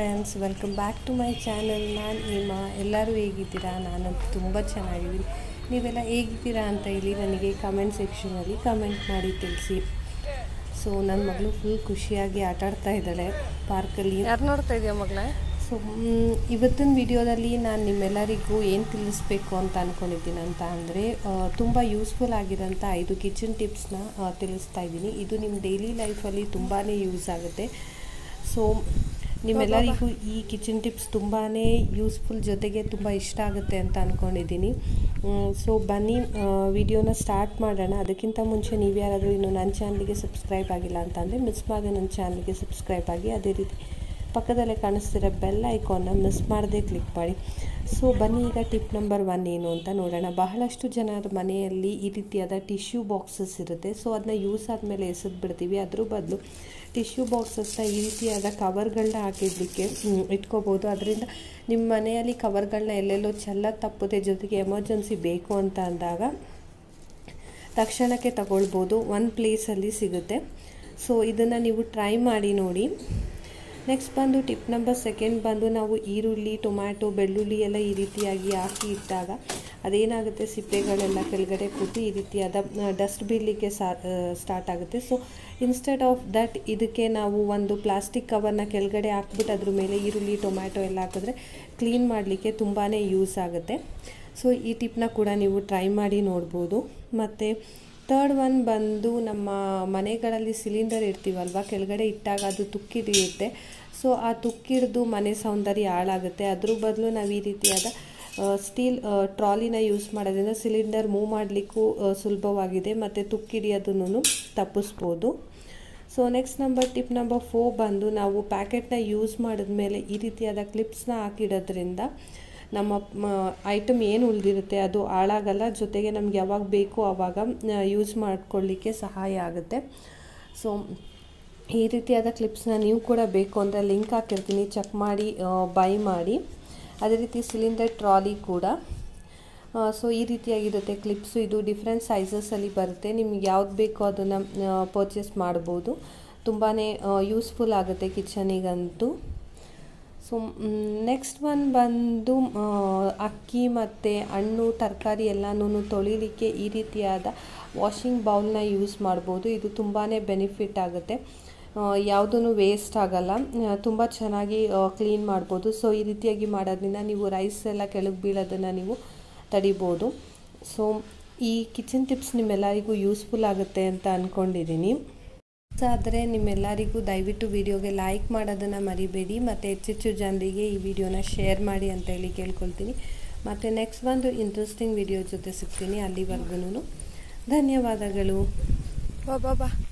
Friends welcome back to my channel. ನಾನು ಹೇಮಾ. ಎಲ್ಲರೂ ಹೇಗಿದ್ದೀರಾ? ನಾನು ತುಂಬ ಚೆನ್ನಾಗಿದ್ದೀನಿ. ನೀವೆಲ್ಲ ಹೇಗಿದ್ದೀರಾ ಅಂತ ಹೇಳಿ ನನಗೆ ಕಮೆಂಟ್ ಸೆಕ್ಷನಲ್ಲಿ ಕಮೆಂಟ್ ಮಾಡಿ ತಿಳಿಸಿ. ಸೊ ನನ್ನ ಮಗಳು ಫುಲ್ ಖುಷಿಯಾಗಿ ಆಟ ಆಡ್ತಾ ಇದ್ದಾಳೆ ಪಾರ್ಕಲ್ಲಿ. ಯಾರು ನೋಡ್ತಾ ಇದೆಯಾ ಮಗಳ? ಸೊ ಇವತ್ತಿನ ವಿಡಿಯೋದಲ್ಲಿ ನಾನು ನಿಮ್ಮೆಲ್ಲರಿಗೂ ಏನು ತಿಳಿಸ್ಬೇಕು ಅಂತ ಅಂದ್ಕೊಂಡಿದ್ದೀನಿ ಅಂತ ಅಂದರೆ ತುಂಬ ಯೂಸ್ಫುಲ್ ಆಗಿರೋಂಥ ಐದು ಕಿಚನ್ ಟಿಪ್ಸ್ನ ತಿಳಿಸ್ತಾ ಇದ್ದೀನಿ. ಇದು ನಿಮ್ಮ ಡೈಲಿ ಲೈಫಲ್ಲಿ ತುಂಬಾ ಯೂಸ್ ಆಗುತ್ತೆ. ಸೊ ನಿಮ್ಮೆಲ್ಲರಿಗೂ ಈ ಕಿಚನ್ ಟಿಪ್ಸ್ ತುಂಬಾ ಯೂಸ್ಫುಲ್ ಜೊತೆಗೆ ತುಂಬ ಇಷ್ಟ ಆಗುತ್ತೆ ಅಂತ ಅಂದ್ಕೊಂಡಿದ್ದೀನಿ ಸೊ ಬನ್ನಿ ವಿಡಿಯೋನ ಸ್ಟಾರ್ಟ್ ಮಾಡೋಣ. ಅದಕ್ಕಿಂತ ಮುಂಚೆ ನೀವು ಯಾರಾದರೂ ಇನ್ನು ನನ್ನ ಚಾನಲ್ಗೆ ಸಬ್ಸ್ಕ್ರೈಬ್ ಆಗಿಲ್ಲ ಅಂತಂದರೆ ಮಿಸ್ ಮಾಡದೆ ನನ್ನ ಚಾನಲ್ಗೆ ಸಬ್ಸ್ಕ್ರೈಬ್ ಆಗಿ. ಅದೇ ರೀತಿ ಪಕ್ಕದಲ್ಲೇ ಕಾಣಿಸ್ತಿರೋ ಬೆಲ್ ಐಕಾನ್ನ ಮಿಸ್ ಮಾಡದೆ ಕ್ಲಿಕ್ ಮಾಡಿ. ಸೊ ಬನ್ನಿ ಈಗ ಟಿಪ್ ನಂಬರ್ ಒನ್ ಏನು ಅಂತ ನೋಡೋಣ. ಬಹಳಷ್ಟು ಜನರ ಮನೆಯಲ್ಲಿ ಈ ರೀತಿಯಾದ ಟಿಶ್ಯೂ ಬಾಕ್ಸಸ್ ಇರುತ್ತೆ. ಸೊ ಅದನ್ನ ಯೂಸ್ ಆದಮೇಲೆ ಎಸೆದು ಬಿಡ್ತೀವಿ ಅದ್ರ ಬದಲು ಟಿಶ್ಯೂ ಬಾಕ್ಸಸ್ನ ಈ ರೀತಿಯಾದ ಕವರ್ಗಳನ್ನ ಹಾಕಿದ್ದಕ್ಕೆ ಇಟ್ಕೋಬೋದು. ಅದರಿಂದ ನಿಮ್ಮ ಮನೆಯಲ್ಲಿ ಕವರ್ಗಳನ್ನ ಎಲ್ಲೆಲ್ಲೋ ಚೆಲ್ಲ ತಪ್ಪದೆ ಜೊತೆಗೆ ಎಮರ್ಜೆನ್ಸಿ ಬೇಕು ಅಂತ ಅಂದಾಗ ತಕ್ಷಣಕ್ಕೆ ತಗೊಳ್ಬೋದು. ಒಂದು ಪ್ಲೇಸಲ್ಲಿ ಸಿಗುತ್ತೆ. ಸೊ ಇದನ್ನು ನೀವು ಟ್ರೈ ಮಾಡಿ ನೋಡಿ. ನೆಕ್ಸ್ಟ್ ಬಂದು ಟಿಪ್ ನಂಬರ್ ಸೆಕೆಂಡ್ ಬಂದು ನಾವು ಈರುಳ್ಳಿ ಟೊಮ್ಯಾಟೊ ಬೆಳ್ಳುಳ್ಳಿ ಎಲ್ಲ ಈ ರೀತಿಯಾಗಿ ಹಾಕಿ ಇಟ್ಟಾಗ ಅದೇನಾಗುತ್ತೆ? ಸಿಪ್ಪೆಗಳೆಲ್ಲ ಕೆಳಗಡೆ ಕೂತು ಈ ರೀತಿಯಾದ ಡಸ್ಟ್ ಬೀಳಲಿಕ್ಕೆ ಸ್ಟಾರ್ಟ್ ಆಗುತ್ತೆ. ಸೊ ಇನ್ಸ್ಟೆಡ್ ಆಫ್ ದಟ್ ಇದಕ್ಕೆ ನಾವು ಒಂದು ಪ್ಲಾಸ್ಟಿಕ್ ಕವರ್ನ ಕೆಳಗಡೆ ಹಾಕ್ಬಿಟ್ಟು ಅದ್ರ ಮೇಲೆ ಈರುಳ್ಳಿ ಟೊಮ್ಯಾಟೊ ಎಲ್ಲ ಹಾಕಿದ್ರೆ ಕ್ಲೀನ್ ಮಾಡಲಿಕ್ಕೆ ತುಂಬಾ ಯೂಸ್ ಆಗುತ್ತೆ. ಸೊ ಈ ಟಿಪ್ನ ಕೂಡ ನೀವು ಟ್ರೈ ಮಾಡಿ ನೋಡ್ಬೋದು. ಮತ್ತು ತರ್ಡ್ ಒನ್ ಬಂದು ನಮ್ಮ ಮನೆಗಳಲ್ಲಿ ಸಿಲಿಂಡರ್ ಇರ್ತೀವಲ್ವ ಕೆಳಗಡೆ ಇಟ್ಟಾಗ ಅದು ತುಕ್ಕಿಡಿಯುತ್ತೆ ಸೊ ಆ ತುಕ್ಕಿಡ್ದು ಮನೆ ಸೌಂದರ್ಯ ಹಾಳಾಗುತ್ತೆ. ಅದ್ರ ಬದಲು ನಾವು ಈ ರೀತಿಯಾದ ಸ್ಟೀಲ್ ಟ್ರಾಲಿನ ಯೂಸ್ ಮಾಡೋದ್ರಿಂದ ಸಿಲಿಂಡರ್ ಮೂವ್ ಮಾಡಲಿಕ್ಕೂ ಸುಲಭವಾಗಿದೆ. ಮತ್ತು ತುಕ್ಕಿಡಿಯೋದನ್ನು ತಪ್ಪಿಸ್ಬೋದು. So next number tip number four ಬಂದು ನಾವು ಪ್ಯಾಕೆಟ್ನ ಯೂಸ್ ಮಾಡಿದ್ಮೇಲೆ ಈ ರೀತಿಯಾದ ಕ್ಲಿಪ್ಸ್ನ ಹಾಕಿಡೋದ್ರಿಂದ ನಮ್ಮ ಐಟಮ್ ಏನು ಉಳಿದಿರುತ್ತೆ ಅದು ಹಾಳಾಗಲ್ಲ, ಜೊತೆಗೆ ನಮ್ಗೆ ಯಾವಾಗ ಬೇಕೋ ಆವಾಗ ಯೂಸ್ ಮಾಡಿಕೊಳ್ಳಿಕ್ಕೆ ಸಹಾಯ ಆಗುತ್ತೆ. ಸೊ ಈ ರೀತಿಯಾದ ಕ್ಲಿಪ್ಸ್ನ ನೀವು ಕೂಡ ಬೇಕು ಅಂದರೆ ಲಿಂಕ್ ಹಾಕಿರ್ತೀನಿ. ಚೆಕ್ ಮಾಡಿ ಬೈ ಮಾಡಿ. ಅದೇ ರೀತಿ ಸಿಲಿಂಡರ್ ಟ್ರಾಲಿ ಕೂಡ. ಸೊ ಈ ರೀತಿಯಾಗಿರುತ್ತೆ ಕ್ಲಿಪ್ಸು ಇದು ಡಿಫ್ರೆಂಟ್ ಸೈಜಸಲ್ಲಿ ಬರುತ್ತೆ. ನಿಮ್ಗೆ ಯಾವ್ದು ಬೇಕೋ ಅದನ್ನು ಪರ್ಚೇಸ್ ಮಾಡ್ಬೋದು. ತುಂಬಾ ಯೂಸ್ಫುಲ್ ಆಗುತ್ತೆ ಕಿಚನಿಗಂತೂ ಸೊ ನೆಕ್ಸ್ಟ್ ಒನ್ ಬಂದು ಅಕ್ಕಿ ಮತ್ತು ಹಣ್ಣು, ತರಕಾರಿ ಎಲ್ಲನೂ ತೊಳಿಲಿಕ್ಕೆ ಈ ರೀತಿಯಾದ ವಾಷಿಂಗ್ ಬೌಲ್ನ ಯೂಸ್ ಮಾಡ್ಬೋದು. ಇದು ತುಂಬಾ ಬೆನಿಫಿಟ್ ಆಗುತ್ತೆ. ಯಾವುದೂ ವೇಸ್ಟ್ ಆಗಲ್ಲ. ತುಂಬ ಚೆನ್ನಾಗಿ ಕ್ಲೀನ್ ಮಾಡ್ಬೋದು. ಸೊ ಈ ರೀತಿಯಾಗಿ ಮಾಡೋದ್ರಿಂದ ನೀವು ರೈಸ್ ಎಲ್ಲ ಕೆಳಗೆ ಬೀಳೋದನ್ನು ನೀವು ತಡಿಬೋದು. ಸೊ ಈ ಕಿಚನ್ ಟಿಪ್ಸ್ ನಿಮ್ಮೆಲ್ಲರಿಗೂ ಯೂಸ್ಫುಲ್ ಆಗುತ್ತೆ ಅಂತ ಅಂದ್ಕೊಂಡಿದ್ದೀನಿ ಆದರೆ ನಿಮ್ಮೆಲ್ಲರಿಗೂ ದಯವಿಟ್ಟು ವಿಡಿಯೋಗೆ ಲೈಕ್ ಮಾಡೋದನ್ನು ಮರಿಬೇಡಿ. ಮತ್ತು ಹೆಚ್ಚೆಚ್ಚು ಜನರಿಗೆ ಈ ವಿಡಿಯೋನ ಶೇರ್ ಮಾಡಿ ಅಂತ ಹೇಳಿ ಕೇಳ್ಕೊಳ್ತೀನಿ. ಮತ್ತು ನೆಕ್ಸ್ಟ್ ಒಂದು ಇಂಟ್ರೆಸ್ಟಿಂಗ್ ವಿಡಿಯೋ ಜೊತೆ ಸಿಗ್ತೀನಿ ಅಲ್ಲಿವರೆಗೂ ಧನ್ಯವಾದಗಳು. ಬಾ ಬಾ.